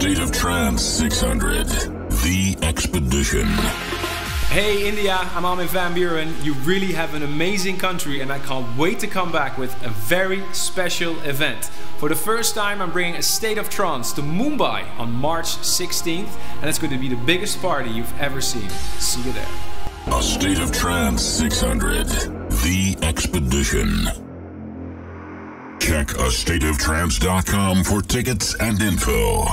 State of Trance 600. The Expedition. Hey India, I'm Armin van Buuren. You really have an amazing country and I can't wait to come back with a very special event. For the first time I'm bringing a State of Trance to Mumbai on March 16th and it's going to be the biggest party you've ever seen. See you there. A State of Trance 600. The Expedition. Check astateoftrance.com for tickets and info.